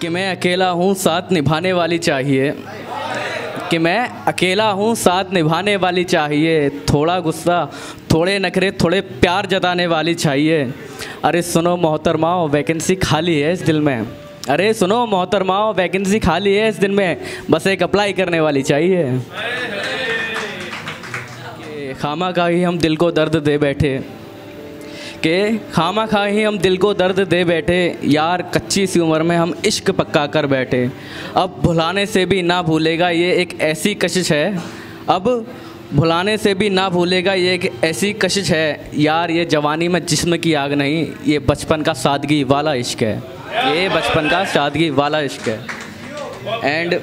कि मैं अकेला हूँ, साथ निभाने वाली चाहिए। कि मैं अकेला हूँ, साथ निभाने वाली चाहिए। थोड़ा गुस्सा, थोड़े नखरे, थोड़े प्यार जताने वाली चाहिए। अरे सुनो मोहतरमाओ, वैकेंसी खाली है इस दिल में। अरे सुनो मोहतरमाओ, वैकेंसी खाली है इस दिन में। बस एक अप्लाई करने वाली चाहिए। खामा का ही हम दिल को दर्द दे बैठे। कि खामा खा ही हम दिल को दर्द दे बैठे। यार, कच्ची सी उम्र में हम इश्क पक्का कर बैठे। अब भुलाने से भी ना भूलेगा ये एक ऐसी कशिश है। अब भुलाने से भी ना भूलेगा ये एक ऐसी कशिश है। यार, ये जवानी में जिस्म की आग नहीं, ये बचपन का सादगी वाला इश्क है। ये बचपन का सादगी वाला इश्क है। एंड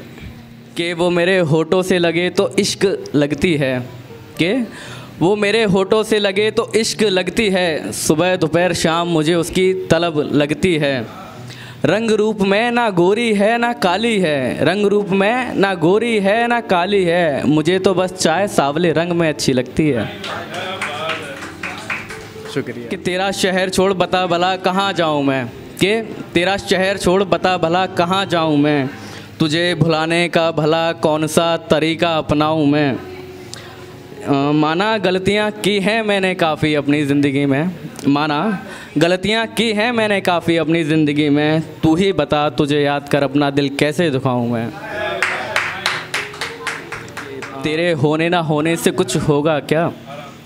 कि वो मेरे होठों से लगे तो इश्क लगती है। कि वो मेरे होठों से लगे तो इश्क लगती है। सुबह दोपहर शाम मुझे उसकी तलब लगती है। रंग रूप में ना गोरी है ना काली है। रंग रूप में ना गोरी है ना काली है। मुझे तो बस चाय सावले रंग में अच्छी लगती है। शुक्रिया। कि तेरा शहर छोड़ बता भला कहाँ जाऊँ मैं? कि तेरा शहर छोड़ बता भला कहाँ जाऊँ मैं? तुझे भुलाने का भला कौन सा तरीका अपनाऊँ मैं? माना गलतियाँ की हैं मैंने काफ़ी अपनी ज़िंदगी में। माना गलतियाँ की हैं मैंने काफ़ी अपनी ज़िंदगी में। तू ही बता, तुझे याद कर अपना दिल कैसे दुखाऊं मैं? तेरे होने ना होने से कुछ होगा क्या?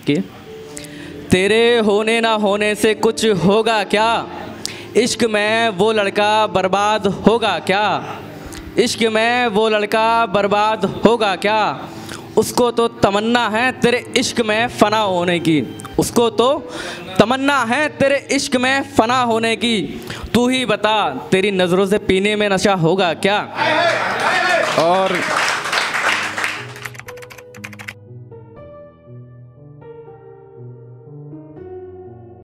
कि? तेरे होने ना होने से कुछ होगा क्या? इश्क में वो लड़का बर्बाद होगा क्या? इश्क में वो लड़का बर्बाद होगा क्या? उसको तो तमन्ना है तेरे इश्क में फ़ना होने की। उसको तो तमन्ना है तेरे इश्क में फ़ना होने की। तू ही बता, तेरी नज़रों से पीने में नशा होगा क्या? और